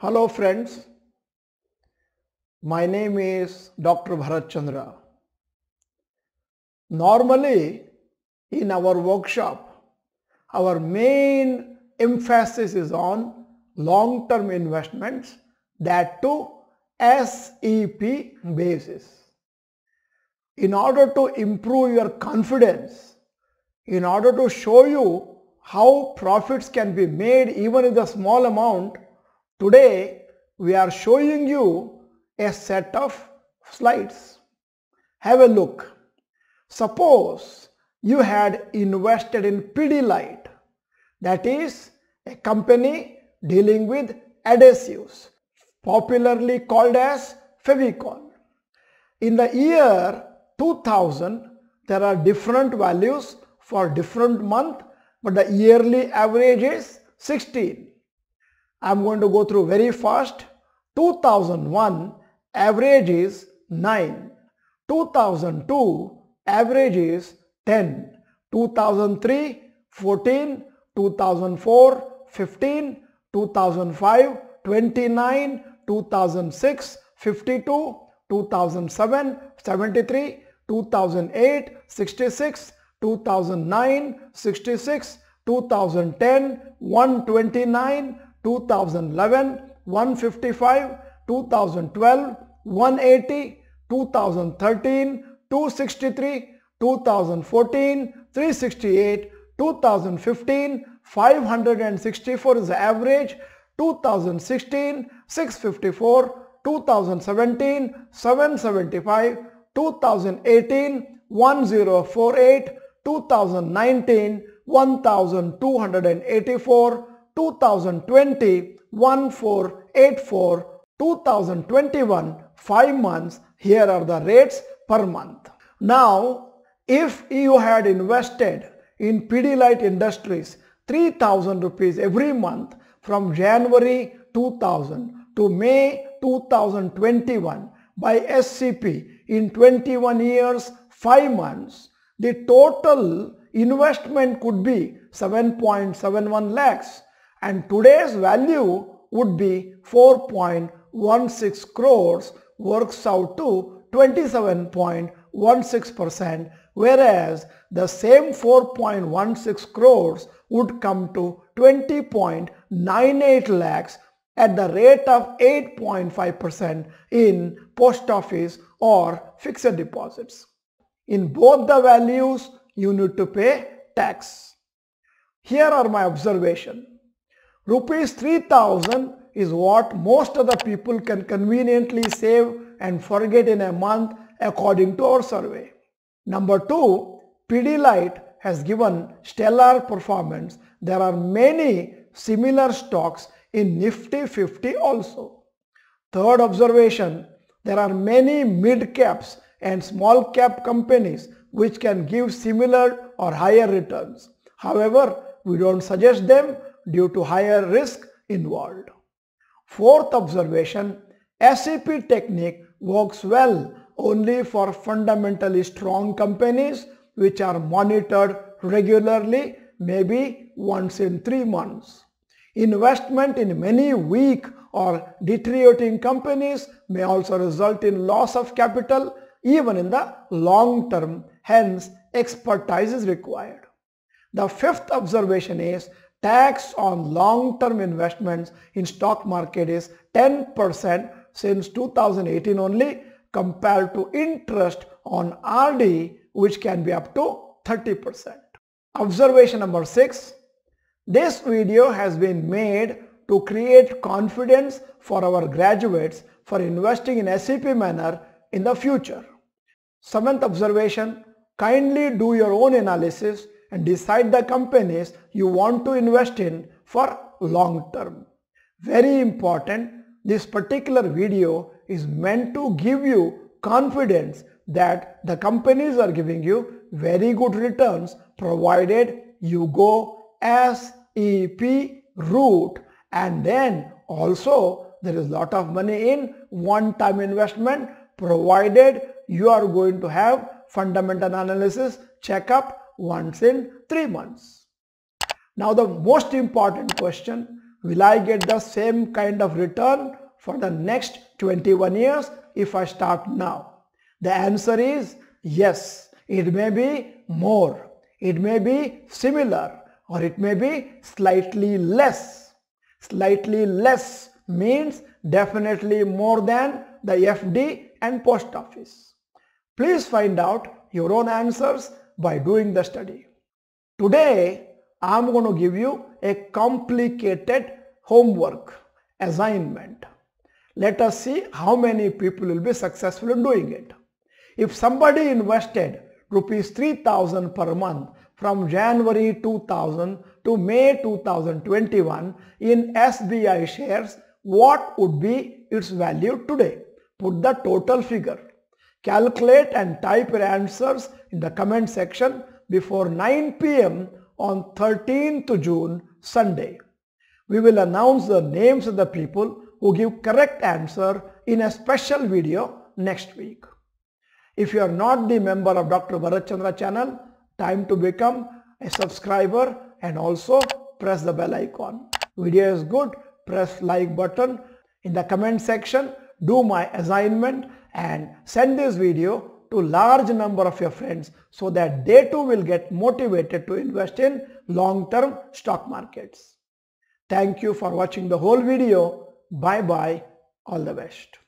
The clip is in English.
Hello friends, my name is Dr. Bharath Chandra. Normally in our workshop, our main emphasis is on long-term investments that to SIP basis. In order to improve your confidence, in order to show you how profits can be made even with a small amount, today we are showing you a set of slides. Have a look. Suppose you had invested in Pidilite, that is a company dealing with adhesives, popularly called as Fevicol. In the year 2000, there are different values for different month, but the yearly average is 16. I'm going to go through very fast. 2001 average is 9. 2002 average is 10. 2003 14. 2004 15. 2005 29. 2006 52. 2007 73. 2008 66. 2009 66. 2010 129. 2011 155, 2012 180, 2013 263, 2014 368, 2015 564 is the average, 2016 654, 2017 775, 2018 1048, 2019 1284, 2020 1484 2021 5 months here are the rates per month. Now if you had invested in Pidilite Industries 3000 rupees every month from January 2000 to May 2021 by SIP in 21 years 5 months the total investment could be 7.71 lakhs and today's value would be 4.16 crores works out to 27.16% whereas the same 4.16 crores would come to 20.98 lakhs at the rate of 8.5% in post office or fixed deposits. In both the values you need to pay tax. Here are my observation. Rupees 3000 is what most of the people can conveniently save and forget in a month according to our survey. Number two, Pidilite has given stellar performance. There are many similar stocks in Nifty 50 also. Third observation, there are many mid caps and small cap companies which can give similar or higher returns. However, we don't suggest them due to higher risk involved. Fourth observation, SIP technique works well only for fundamentally strong companies which are monitored regularly maybe once in three months. Investment in many weak or deteriorating companies may also result in loss of capital even in the long term hence expertise is required. The fifth observation is tax on long-term investments in stock market is 10% since 2018 only compared to interest on RD which can be up to 30%. Observation number 6. This video has been made to create confidence for our graduates for investing in SIP manner in the future. Seventh observation, kindly do your own analysis and decide the companies you want to invest in for long term. Very important, this particular video is meant to give you confidence that the companies are giving you very good returns provided you go SIP route and then also there is lot of money in one-time investment provided you are going to have fundamental analysis checkup once in three months. Now the most important question, will I get the same kind of return for the next 21 years if I start now? The answer is yes. It may be more, it may be similar or it may be slightly less. Slightly less means definitely more than the FD and post office. Please find out your own answers by doing the study. Today, I'm going to give you a complicated homework assignment. Let us see how many people will be successful in doing it. If somebody invested rupees 3000 per month from January 2000 to May 2021 in SBI shares, what would be its value today? Put the total figure. Calculate and type your answers in the comment section before 9 pm on 13th June, Sunday. We will announce the names of the people who give correct answer in a special video next week. If you are not the member of Dr. Bharath Chandra channel, time to become a subscriber and also press the bell icon. Video is good, press like button. In the comment section, do my assignment and send this video to large number of your friends so that they too will get motivated to invest in long-term stock markets. Thank you for watching the whole video. Bye bye. All the best.